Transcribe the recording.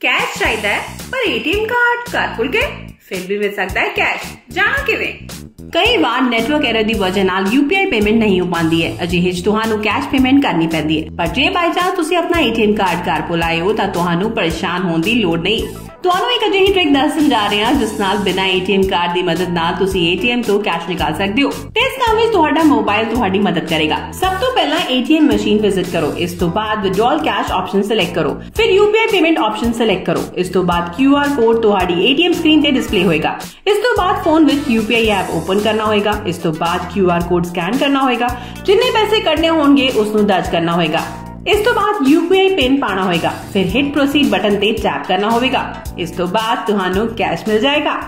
Cash ਚਾਹੀਦਾ ਹੈ, ਪਰ ਏਟੀਐਮ ਕਾਰਡ ਘਰ ਭੁੱਲ ਫਿਰ ਵੀ ਮਿਲ ਸਕਦਾ ਹੈ ਕੈਸ਼ ਜਾਣਾ ਕਿਵੇਂ? ਕਈ ਵਾਰ ਨੈਟਵਰਕ ਐਰਰ ਦੀ ਵਜ੍ਹਾ ਨਾਲ UPI ਪੇਮੈਂਟ ਨਹੀਂ ਹੋ ਪਾਉਂਦੀ ਹੈ, ਅਜਿਹੇ 'ਚ ਤੁਹਾਨੂੰ ਕੈਸ਼ ਪੇਮੈਂਟ ਕਰਨੀ ਪੈਂਦੀ ਹੈ। ਪਰ ਜੇ ਬਾਈ ਚਾਂਸ ਤੁਸੀਂ ਆਪਣਾ ਏਟੀਐਮ ਕਾਰਡ ਘਰ ਭੁੱਲ ਆਏ ਹੋ, ਤਾਂ ਤੁਹਾਨੂੰ ਪਰੇਸ਼ਾਨ ਹੋਣ ਦੀ ਲੋੜ ਨਹੀਂ। ਤੁਹਾਨੂੰ ਇੱਕ ਅਜਿਹੀ ਟ੍ਰਿਕ ਦੱਸਣ ਜਾ ਰਹੇ ਹਾਂ, ਜਿਸ ਨਾਲ ਬਿਨਾਂ ਏਟੀਐਮ ਕਾਰਡ ਦੀ ਮਦਦ ਨਾਲ ਤੁਸੀਂ ਏਟੀਐਮ ਤੋਂ ਕੈਸ਼ ਨਿਕਾਲ ਸਕਦੇ ਹੋ। ਤੇ ਇਸ ਕੰਮ ਵਿੱਚ ਤੁਹਾਡਾ ਮੋਬਾਈਲ ਤੁਹਾਡੀ ਮਦਦ ਕਰੇਗਾ। ਸਭ ਤੋਂ ਪਹਿਲਾਂ ਏਟੀਐਮ ਮਸ਼ੀਨ ਵਿਜ਼ਿਟ ਕਰੋ ਇਸ ਤੋਂ ਬਾਅਦ ਵਿਡਰਾਲ ਕੈਸ਼ ਆਪਸ਼ਨ ਸਿਲੈਕਟ ਕਰੋ ਫਿਰ UPI ਪੇਮੈਂਟ ਆਪਸ਼ਨ ਸਿਲੈਕਟ ਕਰੋ ਇਸ ਤੋਂ ਬਾਅਦ QR ਕੋਡ ਤੁਹਾਡੀ ਏਟੀਐਮ ਸਕਰੀਨ ਤੇ ਡਿਸਪਲੇ ਹੋਏਗਾ ਇਸ ਤੋਂ ਬਾਅਦ ਫੋਨ ਵਿੱਚ UPI ਐਪ ਓਪਨ ਕਰਨਾ ਹੋਏਗਾ ਇਸ ਤੋਂ ਬਾਅਦ QR ਕੋਡ ਸਕੈਨ ਕਰਨਾ ਹੋਏਗਾ ਜਿੰਨੇ ਪੈਸੇ ਕੱਢਨੇ ਹੋਣਗੇ ਉਸ ਨੂੰ ਦਰਜ ਕਰਨਾ ਹੋਏਗਾ ਇਸ ਤੋਂ ਬਾਅਦ UPI ਪਿਨ ਪਾਣਾ ਹੋਏਗਾ ਫਿਰ ਹਿੱਟ ਪ੍ਰੋਸੀਡ ਬਟਨ ਤੇ ਟੈਪ ਕਰਨਾ ਹੋਵੇਗਾ ਇਸ ਤੋਂ ਬਾਅਦ ਤੁਹਾਨੂੰ ਕੈਸ਼ ਮਿਲ ਜਾਏਗਾ